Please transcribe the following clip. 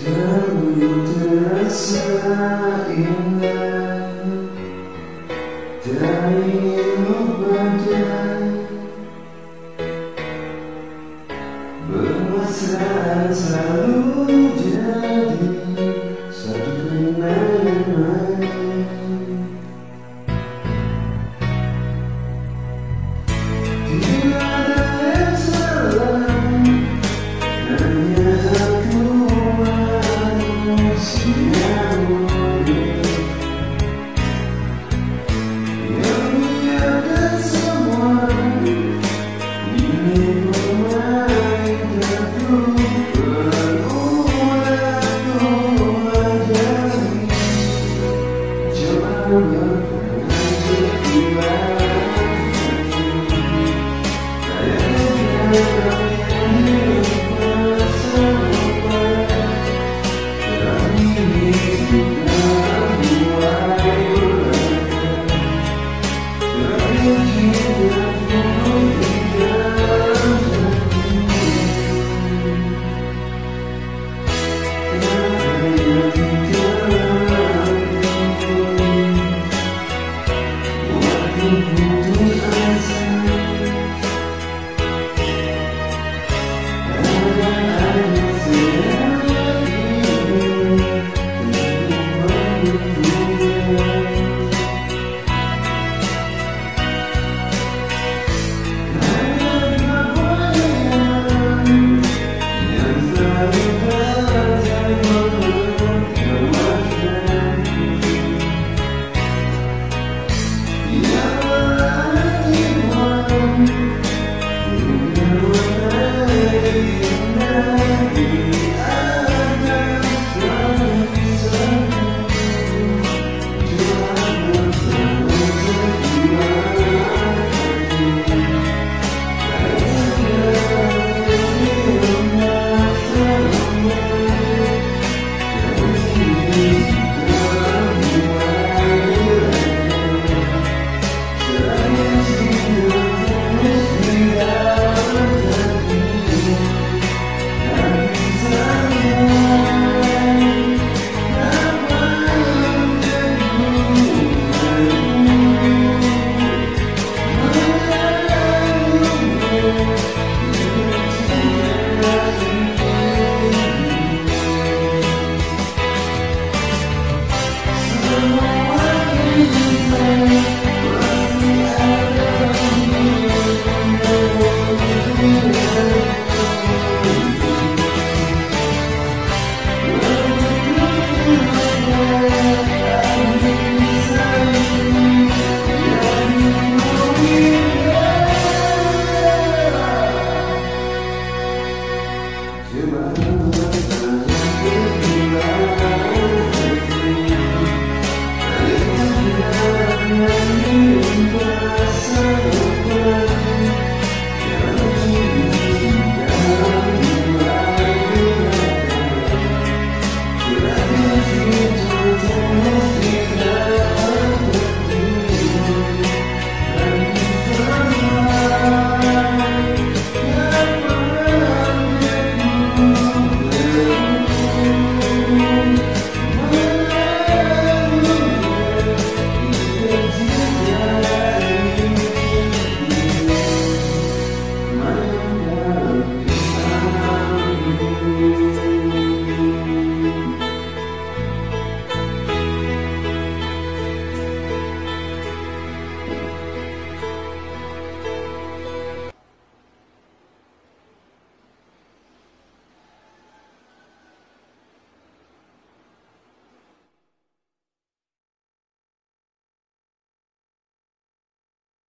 Indah Jangan Goodbye.